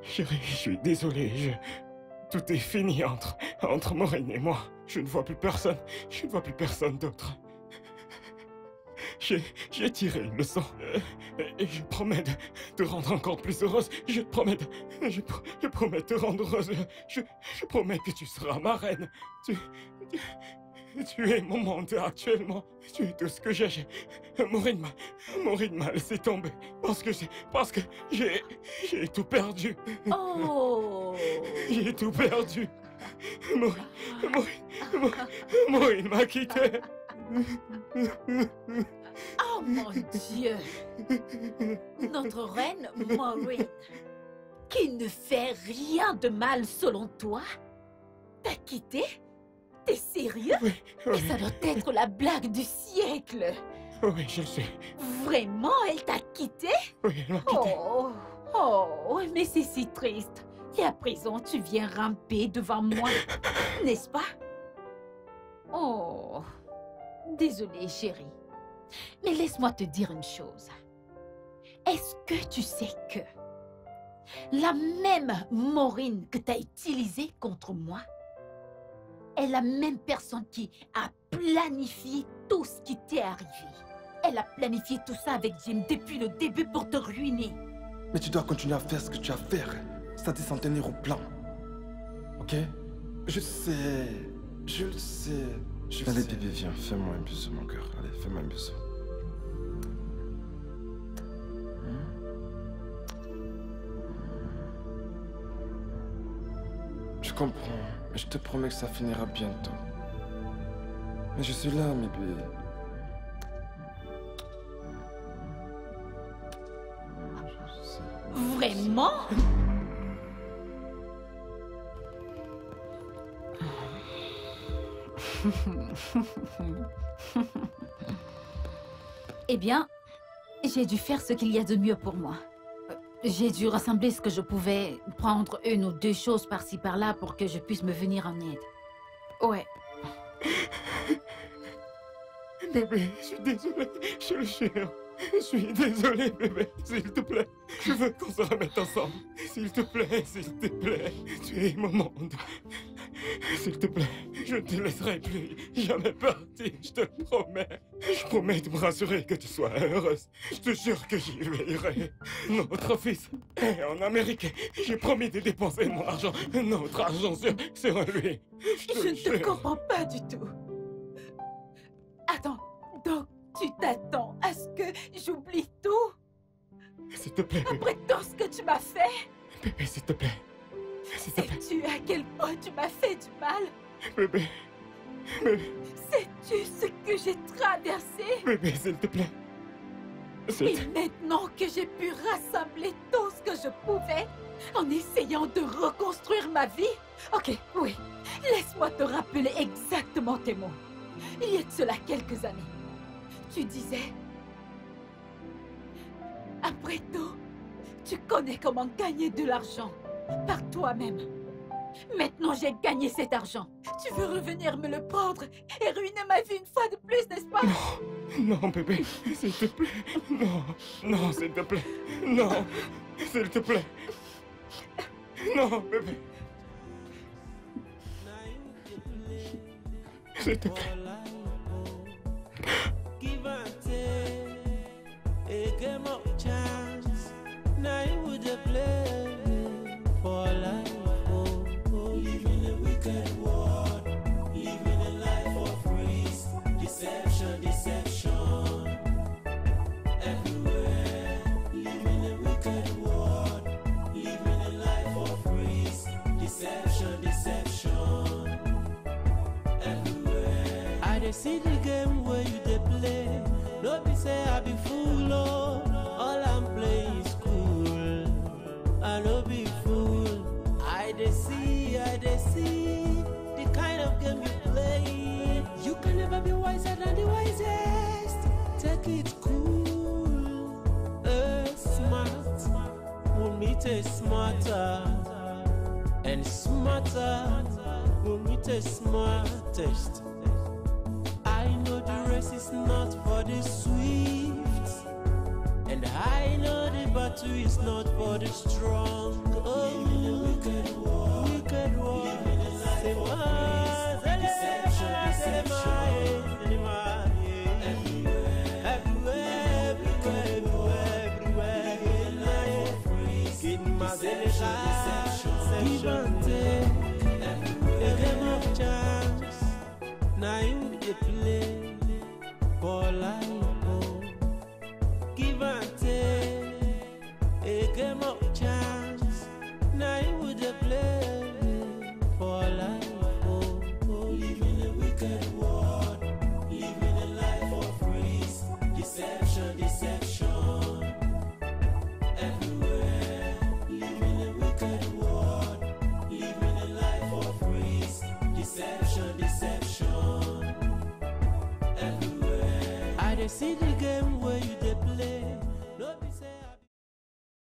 Chérie, je suis désolé, je... Tout est fini entre... entre Maureen et moi. Je ne vois plus personne. Je ne vois plus personne d'autre. J'ai... j'ai tiré une leçon. Et je promets de te rendre encore plus heureuse. Je te promets de... Je, pr- je promets de te rendre heureuse. Je, je promets que tu seras ma reine. Tu... Tu, tu es mon monde actuellement. Tu es tout ce que j'ai. Maureen m'a... Maureen m'a laissé tomber. Parce que j'ai... Parce que j'ai... J'ai tout perdu. Oh J'ai tout perdu. Maureen... Maureen- Maureen m'a quitté. Oh mon Dieu Notre reine Maureen, qui ne fait rien de mal selon toi, t'a quitté? T'es sérieux? Oui, ça doit être la blague du siècle oui, je sais. Vraiment, elle t'a quitté? Oui, elle m'a quitté. Oh, oh, mais c'est si triste. Et à présent, tu viens ramper devant moi, n'est-ce pas? Oh, désolée, chérie. Mais laisse-moi te dire une chose. Est-ce que tu sais que la même Maureen que tu as utilisée contre moi est la même personne qui a planifié tout ce qui t'est arrivé? Elle a planifié tout ça avec Jim depuis le début pour te ruiner. Mais tu dois continuer à faire ce que tu as à faire. C'est-à-dire s'en tenir au plan. Ok? Je sais. Je le sais. Je Allez, sais. bébé, viens, fais-moi un bisou, mon cœur. Allez, fais-moi un bisou. Je comprends, mais je te promets que ça finira bientôt. Mais je suis là, mes bébés. Eh bien, j'ai dû faire ce qu'il y a de mieux pour moi. Euh, J'ai dû rassembler ce que je pouvais, prendre une ou deux choses par-ci par-là pour que je puisse me venir en aide. Ouais, Bébé, je suis désolé, je jure. Je suis désolé, bébé, s'il te plaît. Je veux qu'on se remette ensemble. S'il te plaît, s'il te plaît. Tu es mon monde. S'il te plaît, je ne te laisserai plus jamais partir, je te le promets. Je promets de me rassurer que tu sois heureuse. Je te jure que j'y veillerai. Notre fils est en Amérique. J'ai promis de dépenser mon argent, notre argent sur, sur lui. Je te Je ne te comprends pas du tout. Attends, donc tu t'attends à ce que j'oublie tout? S'il te plaît, bébé, après tout ce que tu m'as fait? Bébé, s'il te plaît. S'il te plaît, Sais-tu à quel point tu m'as fait du mal? Bébé. Bébé, Sais-tu ce que j'ai traversé? Bébé, s'il te plaît. Et te maintenant que j'ai pu rassembler tout ce que je pouvais en essayant de reconstruire ma vie Ok, oui, laisse-moi te rappeler exactement tes mots. Il y a de cela quelques années, tu disais... Après tout, tu connais comment gagner de l'argent par toi-même. Maintenant, j'ai gagné cet argent. Tu veux revenir me le prendre et ruiner ma vie une fois de plus, n'est-ce pas? Non, bébé, s'il te plaît. Non, non, s'il te plaît. Non, s'il te plaît. Non, bébé. S'il te plaît.